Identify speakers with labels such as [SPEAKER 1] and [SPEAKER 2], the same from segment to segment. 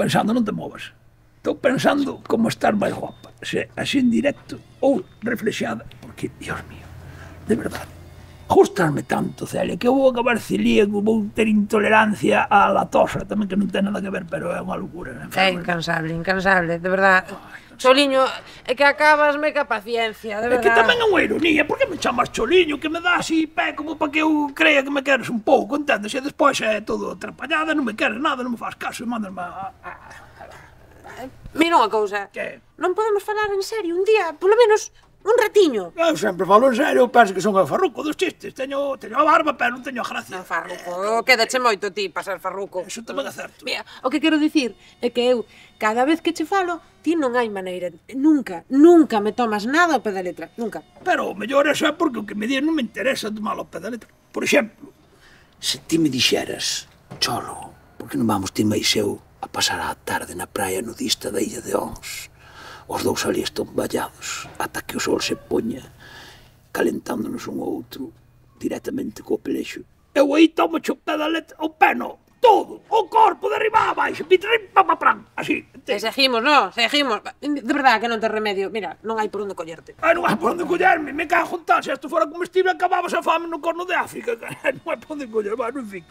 [SPEAKER 1] pensando non te movas. Estou pensando como estar máis guapa, se así en directo ou reflexada, porque, Dios mío, de verdade, gustarme tanto, Celia, que eu vou acabar celíaco, vou ter intolerancia á latosa, tamén que non ten nada que ver, pero é unha locura. Né?
[SPEAKER 2] É incansable, incansable, de verdade. Choliño, é que acabas me ca paciencia, de verdade.
[SPEAKER 1] É que tamén é unha ironía, por que me chamas Choliño, que me dá así pé como para que eu crea que me queres un pouco, entendes? E despois é todo atrapallada, non me queres nada, non me faz caso, mandas-me a... a...
[SPEAKER 2] Mira unha cousa.
[SPEAKER 1] Que?
[SPEAKER 2] Non podemos falar en serio un día, polo menos Un ratiño.
[SPEAKER 1] Eu sempre falo en serio, penso que son o farruco dos chistes. Teño, teño a barba, pero non teño a gracia.
[SPEAKER 2] Non, farruco, quedache moito ti para ser farruco.
[SPEAKER 1] Eso tamén é certo.
[SPEAKER 2] Mira, o que quero dicir é que eu, cada vez que che falo, ti non hai maneira. Nunca, nunca me tomas nada ao pé da letra. Nunca.
[SPEAKER 1] Pero o mellor é xa porque o que me dir non me interesa tomar ao pé da letra. Por exemplo, se ti me dixeras, cholo, porque non vamos ti máis eu a pasar a tarde na praia nudista da Illa de Ons? Os dous ali estomballados, ata que o sol se poña, calentándonos un ao outro, directamente co pelexo. Eu aí tomo o pedalete, o peno, todo, o corpo de arriba a baixo, pitrim, papapram, así.
[SPEAKER 2] E seguimos, no, seguimos. De verdade que non te remedio. Mira, non hai por onde collerte.
[SPEAKER 1] Ah, non hai por onde collerme, me cago en tal. Se isto fora comestible, acababas a fame no corno de África. non hai por onde coller, bueno, en fin.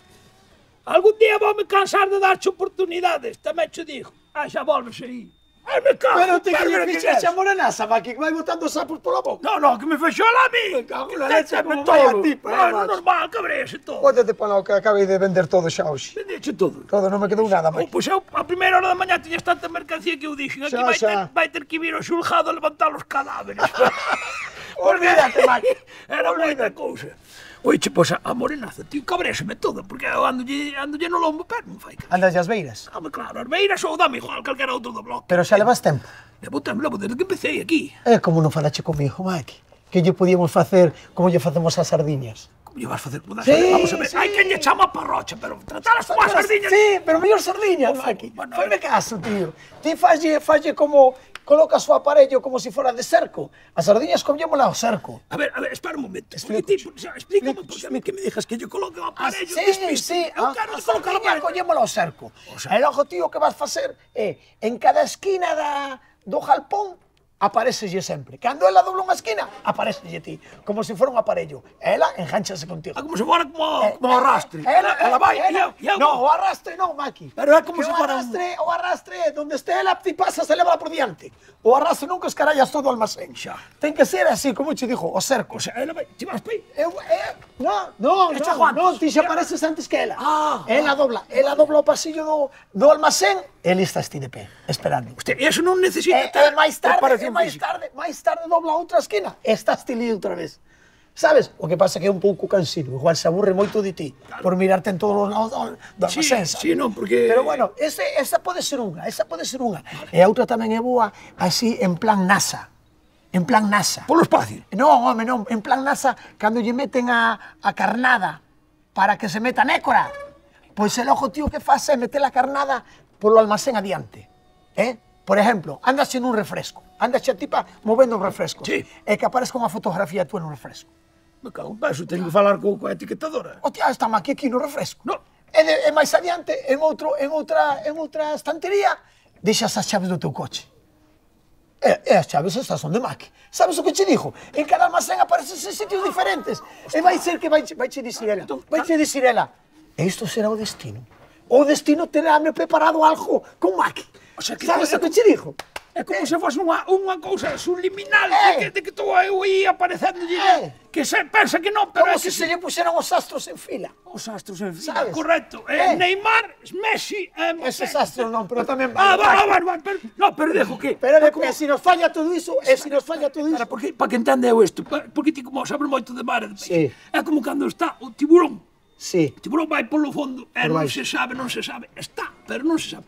[SPEAKER 1] Algún día voume cansar de darche oportunidades, tamén che digo. Ai, xa volves aí. Ai,
[SPEAKER 3] meu carro! Mas
[SPEAKER 1] não
[SPEAKER 3] tem
[SPEAKER 1] que
[SPEAKER 3] repetir a morenaça, Vaquinha, que vai botar doçar por tua boca.
[SPEAKER 1] Não, não, que me fechou a mí. Que te
[SPEAKER 3] sempre tolo.
[SPEAKER 1] não
[SPEAKER 3] é
[SPEAKER 1] normal, cabrei todo.
[SPEAKER 3] Póntete para lá que acabei de vender todo xa hoxe.
[SPEAKER 1] Vendeche todo.
[SPEAKER 3] Todo, non me quedou nada, máis.
[SPEAKER 1] Pois eu, a primeira hora da mañá tiñas tanta mercancía que eu dixen, aquí vai ter, vai ter que vir o xulgado a levantar os cadáveres.
[SPEAKER 3] Olvídate, Maqui.
[SPEAKER 1] Era moita cousa. Oiche, pois a morenaza, tío, cabréxeme todo, porque eu andolle, andolle no lombo, pero non fai caso.
[SPEAKER 3] Andas as beiras?
[SPEAKER 1] Ah, claro, as beiras ou dame igual calquera outro do bloco.
[SPEAKER 3] Pero xa levas tempo?
[SPEAKER 1] Levo tempo, levo desde que empecé aquí.
[SPEAKER 3] É como non falache comigo, Mike, que lle podíamos facer como lle facemos as sardiñas
[SPEAKER 1] lle vas facer mudar.
[SPEAKER 3] Sí,
[SPEAKER 1] Vamos a ver,
[SPEAKER 3] sí.
[SPEAKER 1] hai quen lle chama parrocha, pero tratar as túas sardiñas.
[SPEAKER 3] Sí, pero mellor sardiñas, Maki.
[SPEAKER 1] Bueno,
[SPEAKER 3] Faime eh. caso, tío. Ti falle, falle como colocas o aparello como se si fora de cerco. As sardiñas collémola ao cerco.
[SPEAKER 1] A ver, a ver, espera un momento.
[SPEAKER 3] Explico.
[SPEAKER 1] Ti, explícame, porque a mí que me dejas que yo coloque o aparello.
[SPEAKER 3] Ah, sí,
[SPEAKER 1] despiste.
[SPEAKER 3] sí.
[SPEAKER 1] Eu quero
[SPEAKER 3] a,
[SPEAKER 1] colocar o aparello.
[SPEAKER 3] Collémola ao cerco. O sea, e logo, tío, o que vas facer é, eh, en cada esquina da, do jalpón, aparecelle sempre. Cando ela dobla unha esquina, aparecelle ti, como se fora un aparello. Ela enganchase contigo.
[SPEAKER 1] Ah, como se fora como,
[SPEAKER 3] eh,
[SPEAKER 1] como eh, arrastre.
[SPEAKER 3] Eh, ela,
[SPEAKER 1] ela eh, vai,
[SPEAKER 3] ela,
[SPEAKER 1] ela,
[SPEAKER 3] No, o arrastre non, Maki.
[SPEAKER 1] Pero é como
[SPEAKER 3] que
[SPEAKER 1] se fora...
[SPEAKER 3] Arrastre, un... O arrastre, donde este ela, ti pasas e leva por diante. O arrastre nunca escarallas todo o almacén.
[SPEAKER 1] Xa.
[SPEAKER 3] Ten que ser así, como che dixo, o cerco.
[SPEAKER 1] O sea, ela vai, ti vas pai.
[SPEAKER 3] Eu, eh, no, no,
[SPEAKER 1] Echa
[SPEAKER 3] no, no, ti xa apareces antes que ela.
[SPEAKER 1] Ah,
[SPEAKER 3] ela dobla, ela dobla o pasillo do, do almacén e listas ti de pé, esperando.
[SPEAKER 1] Usted, eso non necesita...
[SPEAKER 3] E, eh, máis tarde,
[SPEAKER 1] que
[SPEAKER 3] máis tarde, máis tarde dobla a outra esquina. Estás tilido outra vez. Sabes? O que pasa que é un pouco cansino. Igual se aburre moito de ti claro. por mirarte en todos os lados da
[SPEAKER 1] sí,
[SPEAKER 3] presenza.
[SPEAKER 1] Sí, non, porque...
[SPEAKER 3] Pero bueno, ese, esa pode ser unha, esa pode ser unha. Vale. E a outra tamén é boa, así, en plan NASA. En plan NASA.
[SPEAKER 1] Polo espacio.
[SPEAKER 3] Non, home, non. En plan NASA, cando lle meten a, a carnada para que se meta nécora, pois el ojo tío que faz é meter a carnada polo almacén adiante. Eh? Por exemplo, andas sin un refresco. andas a tipa movendo un refresco.
[SPEAKER 1] Sí.
[SPEAKER 3] E que aparezca unha fotografía tú en un refresco.
[SPEAKER 1] Me cago en baixo, teño que falar co, coa etiquetadora.
[SPEAKER 3] Hostia, está aquí aquí no refresco.
[SPEAKER 1] No.
[SPEAKER 3] E, de, e máis adiante, en outro, en outra, en outra estantería, deixas as chaves do teu coche. Eh, e, e as chaves estas son de Mac. Sabes o que che dixo? En cada almacén aparecen sitios diferentes. E vai ser que vai, ah. vai che dicir ela. Vai che dicir ela. E isto será o destino. O destino teráme preparado algo con Mac.
[SPEAKER 1] O sea, que
[SPEAKER 3] Sabes o que te dixo?
[SPEAKER 1] É como eh. se fose unha, unha cousa subliminal
[SPEAKER 3] eh.
[SPEAKER 1] de, que, de que tú eu ia aparecendo
[SPEAKER 3] eh.
[SPEAKER 1] que se pensa que non, pero...
[SPEAKER 3] Como
[SPEAKER 1] é que
[SPEAKER 3] se, lle puseran os astros en fila.
[SPEAKER 1] Os astros en fila,
[SPEAKER 3] Sabes?
[SPEAKER 1] correcto.
[SPEAKER 3] Eh.
[SPEAKER 1] eh. Neymar, Messi... Eh,
[SPEAKER 3] Eses astros non, pero tamén...
[SPEAKER 1] Ah,
[SPEAKER 3] vale.
[SPEAKER 1] Ah, va, va, va, va, pero, no, pero dejo que...
[SPEAKER 3] Pero de como... se nos falla todo iso, eh, e se nos falla todo iso...
[SPEAKER 1] Para, porque, para que entenda eu isto, porque ti como sabes moito de mar e de peixe,
[SPEAKER 3] sí.
[SPEAKER 1] é como cando está o tiburón,
[SPEAKER 3] Sí.
[SPEAKER 1] O tiburón vai polo fondo, eh,
[SPEAKER 3] e
[SPEAKER 1] non se sabe, non se sabe, está, pero non se sabe.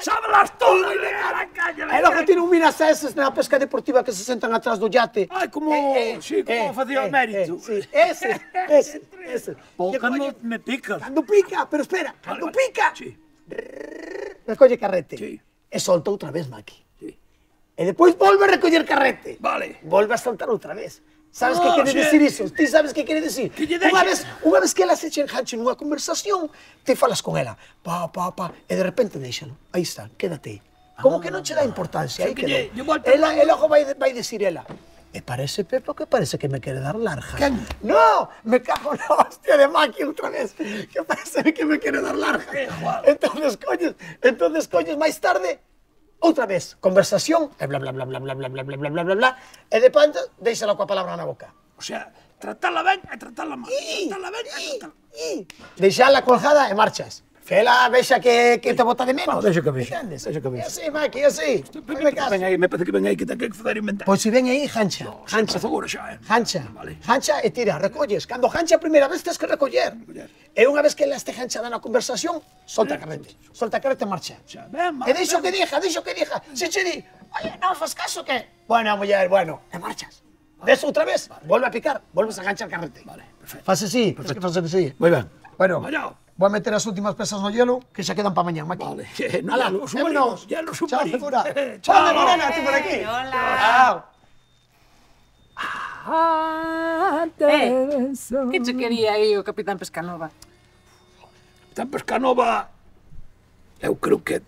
[SPEAKER 1] Sábelas
[SPEAKER 3] calle. É logo tiene un minas eses na pesca deportiva que se sentan atrás do yate.
[SPEAKER 1] Ai, como, eh, eh, sí, como eh, facía eh, mérito.
[SPEAKER 3] Eh, sí. Ese, ese, ese. Bo,
[SPEAKER 1] cando me pica.
[SPEAKER 3] Cando pica, pero espera, cando
[SPEAKER 1] vale,
[SPEAKER 3] pica.
[SPEAKER 1] Sí.
[SPEAKER 3] Recolle carrete.
[SPEAKER 1] Sí.
[SPEAKER 3] E solta outra vez, Maki.
[SPEAKER 1] Sí.
[SPEAKER 3] E depois volve a recoller carrete.
[SPEAKER 1] Vale.
[SPEAKER 3] Volve a soltar outra vez. Sabes
[SPEAKER 1] oh,
[SPEAKER 3] que quere dicir iso? Ti sabes que quere dicir?
[SPEAKER 1] Que
[SPEAKER 3] unha vez, unha vez que ela se enganche nunha conversación, te falas con ela, pa, pa, pa, e de repente deixalo. Aí está, quédate. Como ah, que non che dá importancia, aí
[SPEAKER 1] que
[SPEAKER 3] quedou. Ela, ela vai, vai decir ela, E parece, Pepo, que parece que me quere dar larga.
[SPEAKER 1] ¿Qué?
[SPEAKER 3] ¡No! Me cago na hostia de Maki outra vez. Que parece que me quere dar
[SPEAKER 1] larga.
[SPEAKER 3] Entonces, coños, entonces, coños, máis tarde outra vez, conversación, e bla, bla, bla, bla, bla, bla, bla, bla, bla, bla, bla, bla, e de pronto, deixala coa palabra na boca.
[SPEAKER 1] O sea, tratala ben e tratala mal.
[SPEAKER 3] I,
[SPEAKER 1] Tratala ben e
[SPEAKER 3] i. Deixala colgada e marchas. Fela, vexa que, que te bota de menos.
[SPEAKER 1] Pá, deixa que vexa.
[SPEAKER 3] Entendes?
[SPEAKER 1] Deixa que vexa.
[SPEAKER 3] Eu sei, Maki, eu sei.
[SPEAKER 1] me, aí, me parece que ven aí, que ten que fazer inventar.
[SPEAKER 3] Pois pues si ven aí, Hancha.
[SPEAKER 1] No,
[SPEAKER 3] Hancha.
[SPEAKER 1] Por xa, eh.
[SPEAKER 3] Hancha.
[SPEAKER 1] Vale.
[SPEAKER 3] Hancha e tira, recolles. Cando Hancha a primeira vez tens que recoller.
[SPEAKER 1] recoller.
[SPEAKER 3] E unha vez que leaste Hancha na conversación, solta a carrete. Solta carrete e marcha.
[SPEAKER 1] Xa, ben, ma,
[SPEAKER 3] e deixo ben. que dija, deixo que dija. Se che di, oye, non faz caso que... Bueno, muller, bueno. E marchas. Ves outra vez, vale. volve a picar, volves a ganchar carrete.
[SPEAKER 1] Vale, perfecto.
[SPEAKER 3] Faz así, perfecto. tens que facer así.
[SPEAKER 1] Moi ben.
[SPEAKER 3] Bueno.
[SPEAKER 1] Bueno.
[SPEAKER 3] Vou a meter as últimas pesas no hielo, que xa quedan para mañán, Maki.
[SPEAKER 1] Vale. No,
[SPEAKER 3] Alá,
[SPEAKER 1] hielo submarino. Hielo submarino.
[SPEAKER 3] Chao, figura.
[SPEAKER 1] Chao,
[SPEAKER 3] Chao Morena, tú por aquí.
[SPEAKER 2] Eh, hola.
[SPEAKER 3] Chao.
[SPEAKER 2] Eh, que che quería aí o Capitán Pescanova?
[SPEAKER 1] Capitán Pescanova, eu creo que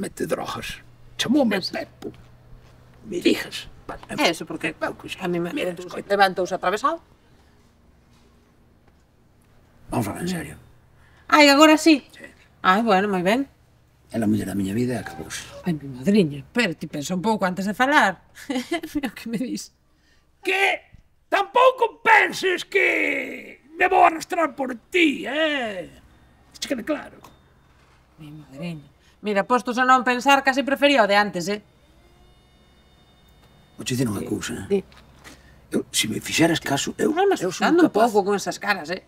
[SPEAKER 1] mete drogas. Chamoume Pepo. Me dixas.
[SPEAKER 2] É eso, porque a mí me levantouse atravesado.
[SPEAKER 1] Vamos a ver, en serio.
[SPEAKER 2] Ai, agora sí?
[SPEAKER 1] sí.
[SPEAKER 2] Ai, bueno, moi ben.
[SPEAKER 1] A muller da miña vida e acabouse.
[SPEAKER 2] Ai, mi madriña, pero ti pensa un pouco antes de falar. Mira o que me dis.
[SPEAKER 1] Que tampouco penses que me vou arrastrar por ti, eh? Isto quede claro.
[SPEAKER 2] Mi madriña. Mira, postos a non pensar, casi prefería o de antes, eh?
[SPEAKER 1] Vou te dicir unha cousa. Eh.
[SPEAKER 2] Di.
[SPEAKER 1] Eu, se me fixeras caso, eu...
[SPEAKER 2] Non me asustando un pouco con esas caras, eh?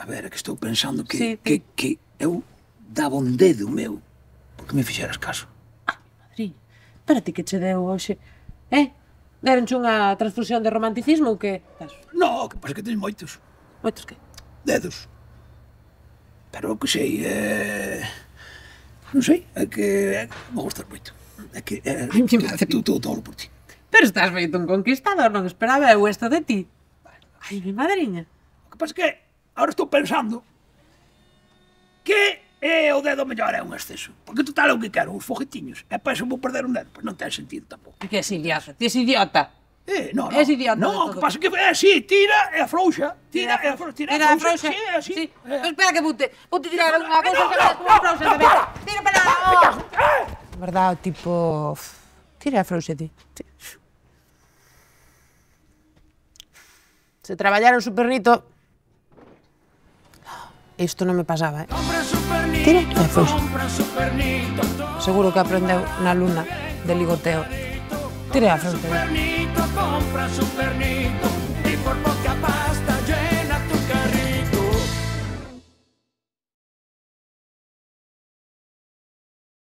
[SPEAKER 1] A ver, é que estou pensando que,
[SPEAKER 2] sí.
[SPEAKER 1] que, que eu daba un dedo meu porque me fixeras caso.
[SPEAKER 2] Ah, madriña, espérate que che deu hoxe. Eh? deronche unha transfusión de romanticismo ou que?
[SPEAKER 1] No, que pasa que tens moitos.
[SPEAKER 2] Moitos que?
[SPEAKER 1] Dedos. Pero o que sei, eh... Non sei, é que... É, me gustas moito. É que... É, tú, tú, todo por ti.
[SPEAKER 2] Pero estás feito un conquistador, non esperaba eu isto de ti. Ai, mi madriña.
[SPEAKER 1] O que pasa que Ahora estou pensando que é o dedo mellor é un exceso. Porque total é o que quero, os foguetiños. E para iso vou perder un dedo. Pois non ten sentido tampouco.
[SPEAKER 2] Que é idiota? Ti idiota?
[SPEAKER 1] Eh, no, no.
[SPEAKER 2] Es idiota.
[SPEAKER 1] No, o que pasa que é así, tira e afrouxa. Tira e afrouxa. Tira e afrouxa. Sí, é así.
[SPEAKER 2] Sí.
[SPEAKER 1] Eh.
[SPEAKER 2] Pues espera que vou te, vou
[SPEAKER 1] te
[SPEAKER 2] tirar
[SPEAKER 1] unha
[SPEAKER 2] cousa que vas como afrouxa.
[SPEAKER 1] No, para.
[SPEAKER 2] Tira para... Oh.
[SPEAKER 1] Eh.
[SPEAKER 2] Verdad, tipo... Tira e afrouxa ti. Se traballaron o perrito, esto no me pasaba. ¿eh? Tira pues. Seguro que aprende una alumna de ligoteo. Tira a
[SPEAKER 4] frente.